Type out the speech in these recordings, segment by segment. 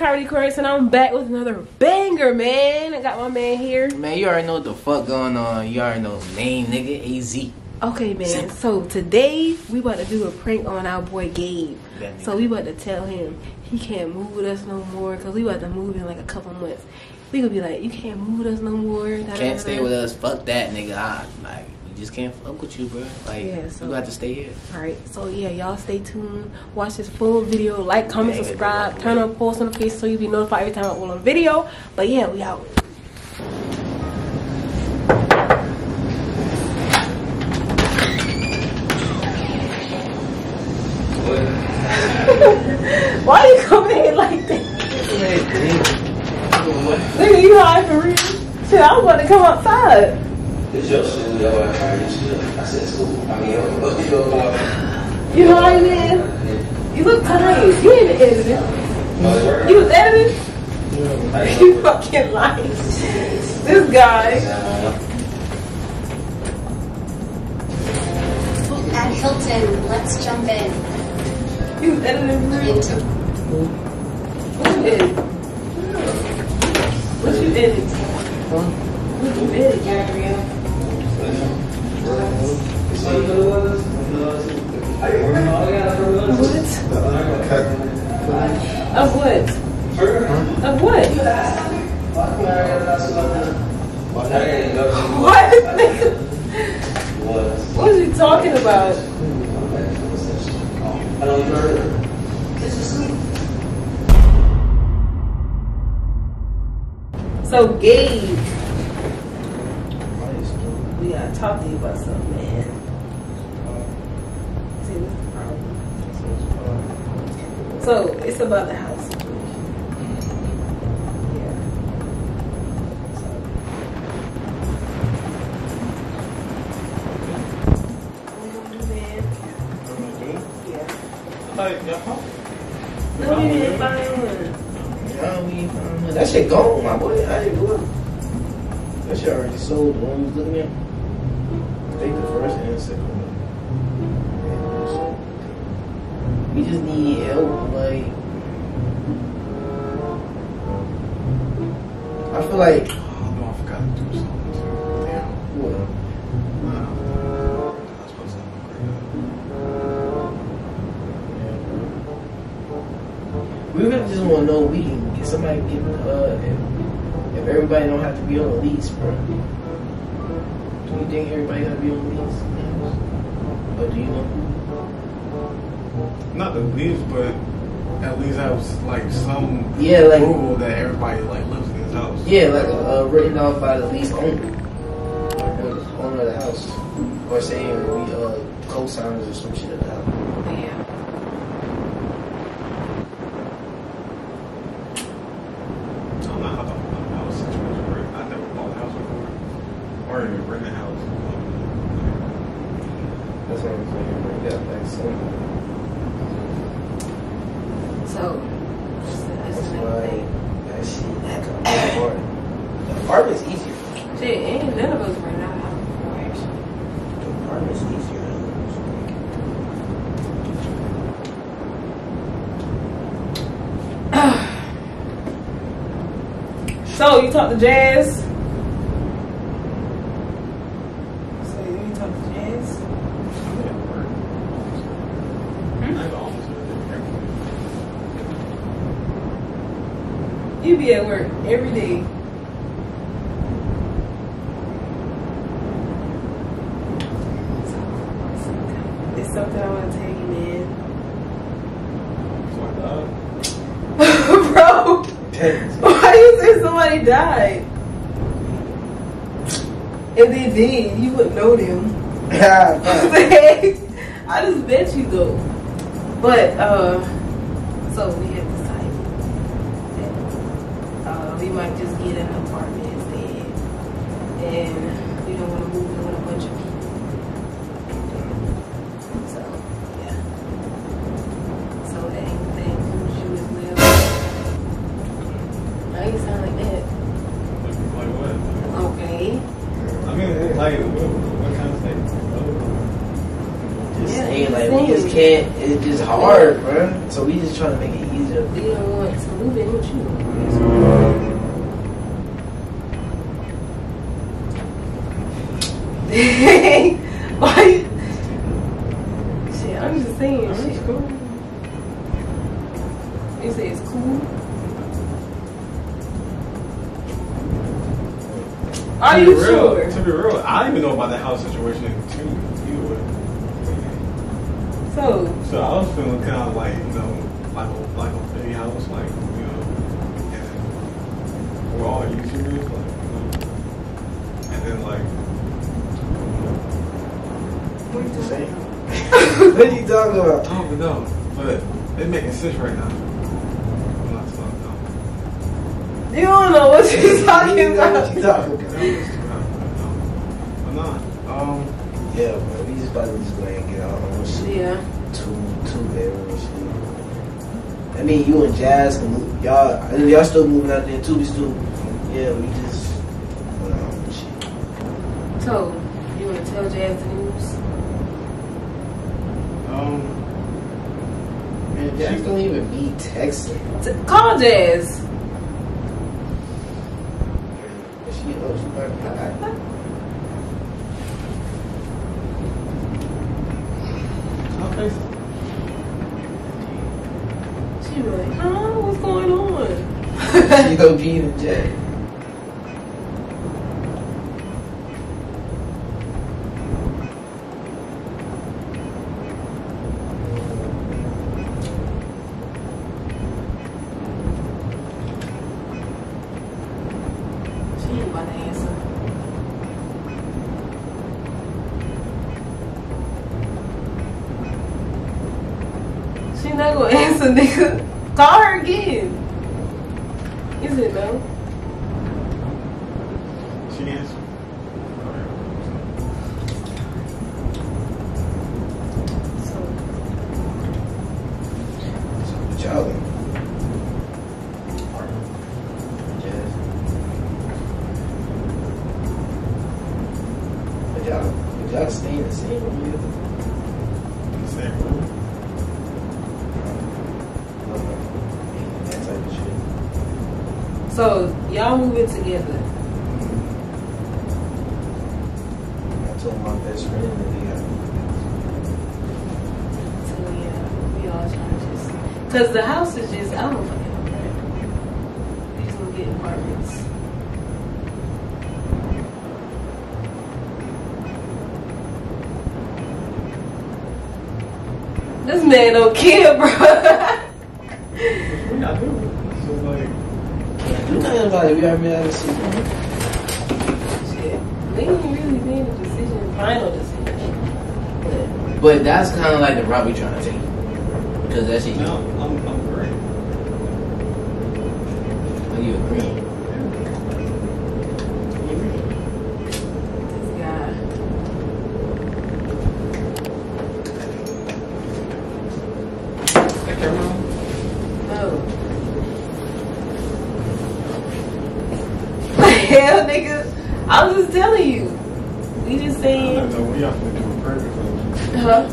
guys, we got Cardi Chris, and I'm back with another banger, man. I got my man here. Man, you already know what the fuck going on. You already know name, nigga, AZ. Okay, man. So today we about to do a prank on our boy Gabe. So we about to tell him he can't move with us no more because we about to move in like a couple months. We gonna be like, you can't move with us no more. Can't stay with us. Fuck that, nigga. I, like, just can't fuck with you, bro. Like, Yeah, so- you got to stay here. All right. So yeah, y'all stay tuned. Watch this full video. Like, comment, Yeah, subscribe. Turn on post notifications so you'll be notified every time I upload a video. But yeah, we out. Why you coming in like that? Nigga, you high for real? Shit, I was about to come outside. It's your school, your ass already should. I said school. I mean, your, your, your, You high, man? You look tired. You ain't editing. your, You was editing? You fucking lying. This guy. At Hilton, let's jump in. You was editing for real. Into What you edit? What you edit? What you edit, Gabrielle? What? what are you talking about? So, Gabe, we gotta talk to you about something, man. See, what's the problem? So, it's about the house. Nothing. That shit gone, my boy. I ain't look. That shit already sold. The one was looking at. I think the first and second one. We just need help, like. I feel like. We really just want to know we can get somebody to get uh if, if everybody don't have to be on a lease, bro. Do you think everybody gotta be on a lease? Or do you know? Not the lease, but at least have like some Yeah, like rule that everybody like lives in his house. yeah, like uh, written off by the lease owner, or the owner of the house, or saying we uh co-signers or some shit of. I don't know how the the house situation works. I never bought a house before, or even rent a house. That's what I'm saying. Bro. You gotta like some. So, it's, That's it's why another that shit that could hard. The apartment's easier. Shit, ain't none of us ran out of house before, actually. The apartment's easier. So, you talk to Jazz? So, you talk to Jazz? You be at work every day. It's something I want to tell you, man. Bro, why you say somebody died? If they did, you wouldn't know them. I just bet you though. But uh, so we have decided that we might just get an apartment instead, and we don't want to move in with a bunch of people. So yeah. So that ain't that includes you as well. Now you sound like that. Like what? Okay. I mean, like what, what kind of thing? Just Yeah, saying, just like, we just can't. It's just hard, bro. So we just trying to make it easier. You don't want to move in with you. Why? Shit, I'm just saying. Oh, shit. You say it's cool. Are you real, sure? To be real, I don't even know about the house situation too. Either way. So, So I was feeling kind of like, you know, like a, like a big house, like, you know, and we're all YouTubers, like, you know, and then like, What you saying? what are you talking about? I don't know, but it's making sense right now. You don't know what you're talking about. You talking about? I'm not. Um, yeah, bro. We just about to just go ahead and get our own shit. Yeah. Two, two bedroom shit. I mean, you and Jazz can move. Y'all, y'all still moving out there too. We still, yeah, we just. So, you want to tell Jazz the news? Um, man, Jazz don't even be texting. T- call Jazz. She, oh, she probably high. I'll face it. She be like, huh? What's going on? She go be in the moving together. I told my best friend that we got So yeah, we all trying to just, cause the house is just, I don't fucking know, right? We just gonna get apartments. This man don't care, bro. We not doing it. So like, do nothing about it. We already made our decision. Shit. We ain't really made a decision, final decision. But But that's kind of like the route we trying to take. Because that shit, no, I'm, I'm great. you agree. this guy, no. Hell, nigga. I was just telling you. We just I saying, don't know what y'all finna do with purpose. huh? I don't know what y'all finna do with purpose. It's just like, alright.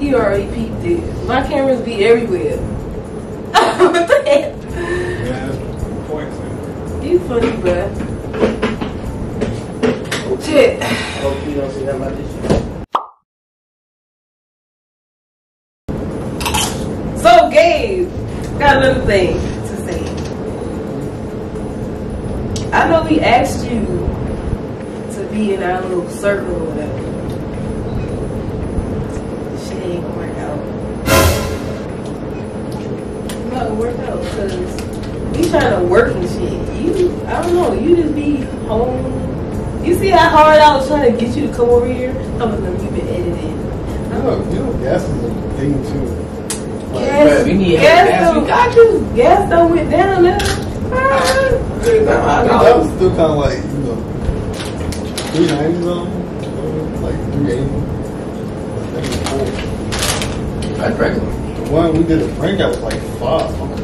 You already peeped it. My cameras be everywhere. what the heck? Yeah, that's the point. so. You funny, bruh. Shit. Hope you don't see that shit. So, Gabe, got another thing I know we asked you to be in our little circle or whatever. Shit ain't gonna work out. It's not gonna work out because we trying to work and shit. You, I don't know, you just be home. You see how hard I was trying to get you to come over here? I was like, you've been editing. You know, you know, gas is a thing too. Like, Gas, bruh, we need gas, gas, though, we got you. Gas though went down now. I mean, that was still kind of like, you know, 390 something, like 380. Like, that was cool. That's regular. The one we did at Frank, I was like oh five.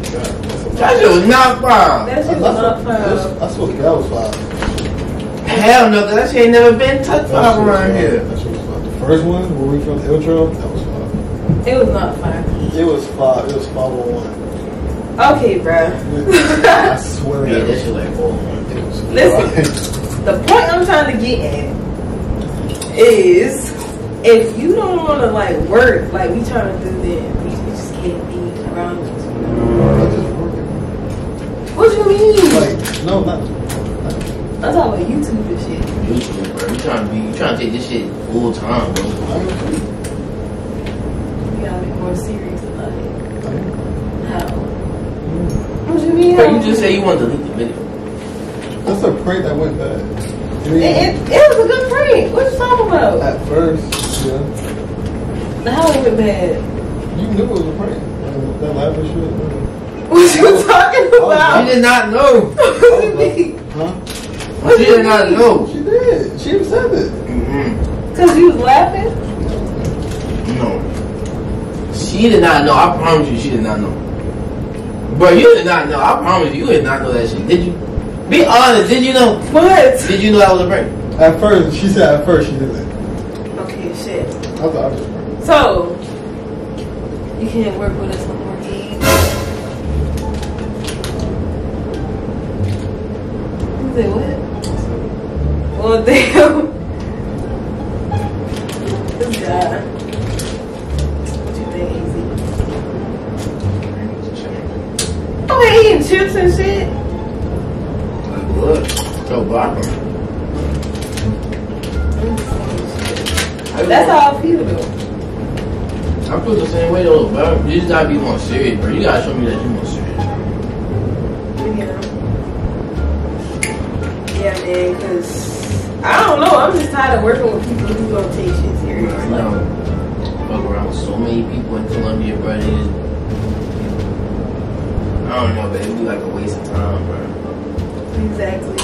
That shit was not fire. That shit was not I, fire. I swear that was fire. Hell no, that shit ain't never been touched five around here. That shit was fire. The first one where we filmed the intro, that was fire. It was not fire. It was five. It was five on one. Okay, bro. I swear. Yeah, that that shit like oh. It was Listen. the point I'm trying to get at is if you don't want to like work like we trying to do, then we we just can't be around us. I. What you mean? Like, no, not. I'm talking about YouTube and shit. YouTube, bro. You trying to be, you trying to take this shit full time, bro. I'm You gotta be more serious about it. I'm- How? You mean? Bro, how? you just say you want to delete the video. That's a prank that went bad. I It, it, it was a good prank. What you talking about? at first, yeah, How it went bad? you knew it was a prank. Like, That laughing shit. What you talking You about? did not know. What you mean? Huh? You did not know. She did. She said it. Mm-hmm. Cause you was laughing? No. She did not know. I promise you, she did not know. Bro, you did not know. I promise you, you did not know that shit. Did you? Be honest. Did you know? What? Did you know I was a prank? At first, she said at first she did it. Okay, shit. I thought I was prank. So, you can't work with us no more, Gabe. You say what? Well, damn. This guy. What you think, Easy? Oh, he eating chips and shit? Like what? Yo, block. That's how I feel, though. I feel the same way though, bro. You just gotta be more serious, bro. You gotta show me that you're more serious. Yeah. Yeah, man, because I don't know. I'm just tired of working with people who don't take shit serious. I Like, know. Fuck around with so many people in Colombia, bro. They just, I don't know, but it'd be like a waste of time, bro. exactly.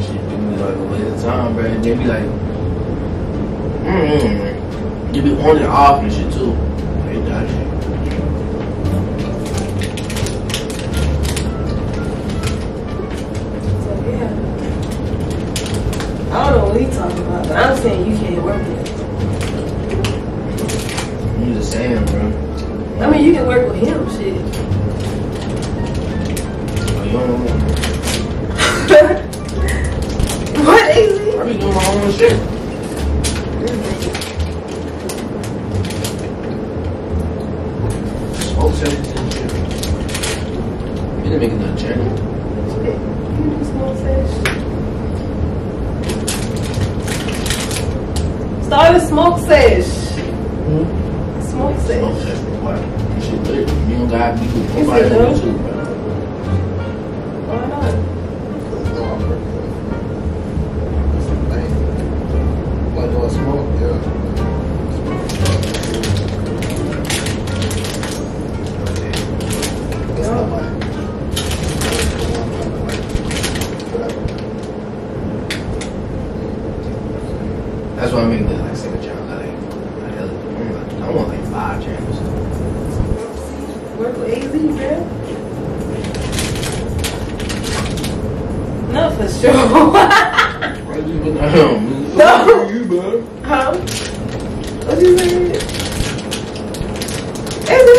Shit, it'd be like a waste of time, bro. And they'd be like, mm You'd be on and off and shit too. Like that shit. So, yeah. I don't know what he's talking about, but I'm saying you can't work with him. I'm just saying, bro. I mean, you can work with him, shit. You don't know. what, Easy? I be doing my own shit.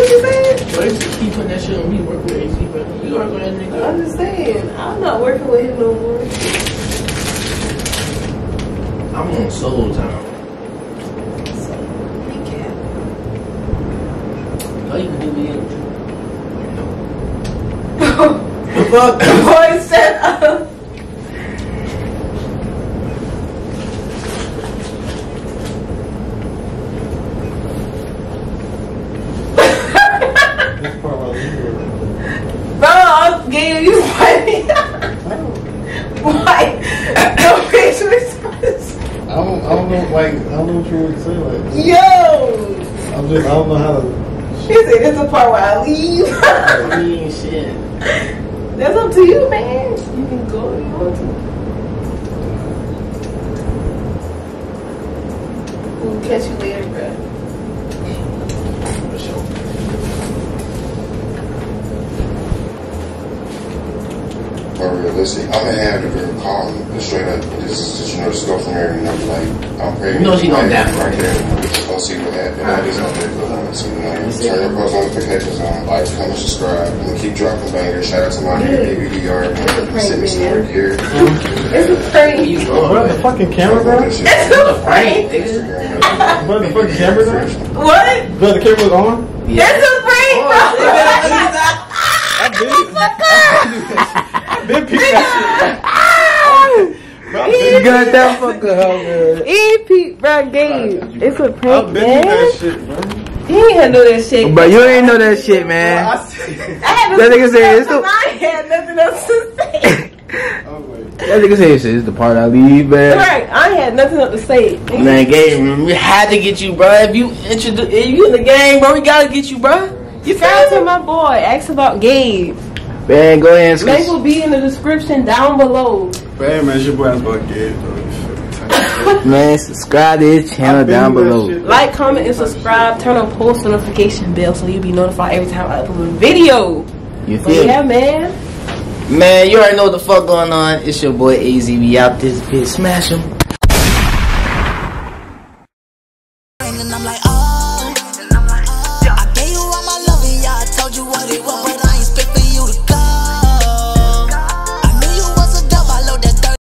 AZ, what you said? You putting that shit on me? Work with AC. You work with that I'm nigga. just saying, I'm not working with him no more. I'm on solo time. So, he can't. All you can do you know. The fuck? Boy, shut up. This part about you. Bro, I'm giving you money. Why? No facial expression. I don't, I don't know, like, I don't know what you want say, like, Yo! I'm just, I don't know how to, She said, this is the part where I leave. I mean, shit. That's up to you, man. You can go if you want to. Ooh, Catch you later, bro. But realistic, I'm gonna have the girl call me and straight up. This is just, you know, just go from there. You know, like I'm pregnant. You know she gonna die right for it. there. Just gonna see what happens. I just gonna do it. So, you know, turn your post notifications on, like, comment, subscribe. I'm gonna keep dropping bangers. Shout out to my new DVDR. Send me some work here. It's a prank. Bro, the fucking camera, bro? It's a prank. Bro, the fucking camera's on? What? Oh, bro, the camera's on? It's a prank, bro. I did. Been peeping that shit. Bro, I've been- got that fucker out, man. E Pete, bro, Gabe. It's a I've prank, been peeping that man. shit, bro. He ain't know that shit. But you ain't know that shit, man. I see. I had to That nigga said it's the- I had nothing else to say. Oh, I'm That nigga say this is the part I leave, man. right, I had nothing else to say. Man, game, we had to get you, bro. If you introduce, if you in the game, bro, we gotta get you, bro. You Shout out to my boy. Ask about Gabe. Man, go ahead and Link switch. will be in the description down below. man, man, it's your boy that's about gay, bro. You feel me? Type shit. Man, subscribe to his channel down below. Like, comment, and subscribe. Turn on post notification bell so you'll be notified every time I upload a video. You But feel yeah, man. Man, you already know what the fuck going on. It's your boy AZ. We out this bitch. Smash him.